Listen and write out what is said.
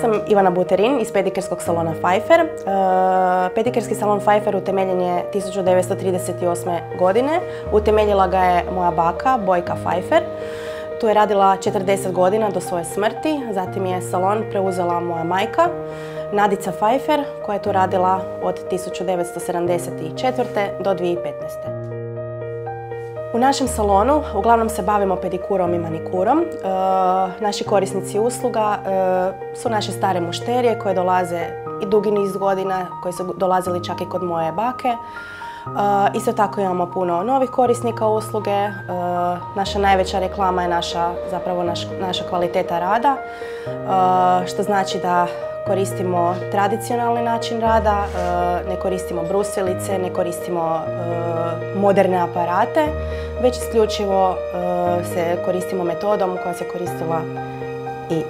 sam Ivana Buterin iz pedikerskog salona Pfeiffer. E, pedikerski salon Pfeiffer utemeljen je 1938. godine. Utemeljila ga je moja baka, Bojka Pfeiffer. Tu je radila 40 godina do svoje smrti, zatim je salon preuzela moja majka, Nadica Pfeiffer, koja je tu radila od 1974. do 2015. U našem salonu uglavnom se bavimo pedikurom i manikurom. E, naši korisnici usluga e, su naše stare mušterije koje dolaze i dugi niz godina, koji su dolazili čak i kod moje bake. E, isto tako imamo puno novih korisnika usluge. Naša najveća reklama je naša, zapravo naša kvaliteta rada, što znači da koristimo tradicionalni način rada, ne koristimo brusilice, ne koristimo moderne aparate, već isključivo se koristimo metodom koja se koristila i